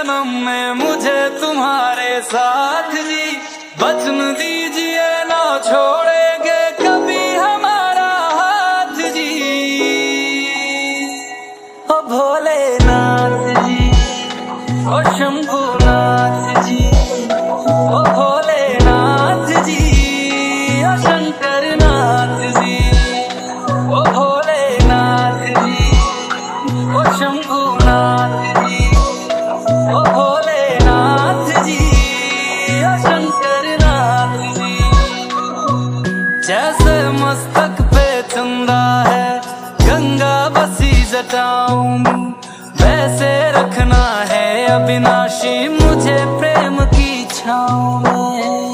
जन्म में मुझे तुम्हारे साथ जी बचन दीजिए ना छोड़ेंगे कभी हमारा हाथ जी। ओ भोलेनाथ जी, ओ शंभुनाथ जी, ओ भोलेनाथ जी, ओ शंकरनाथ जी, ओ भोलेनाथ जी, ओ शंभुनाथ जी। जैसे मस्तक पे चंदा है, गंगा बसी जटाऊ। वैसे रखना है अविनाशी, मुझे प्रेम की छाओ में।